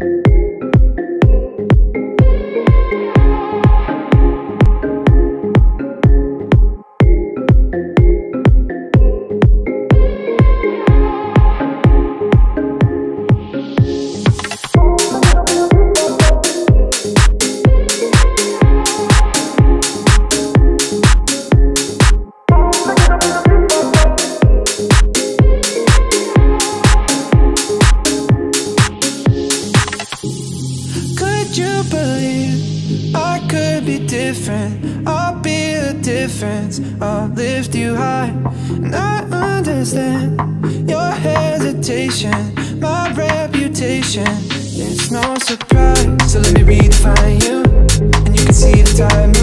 Could you believe I could be different? I'll be the difference. I'll lift you high. And I understand your hesitation, my reputation. It's no surprise. So let me redefine you. And you can see the tide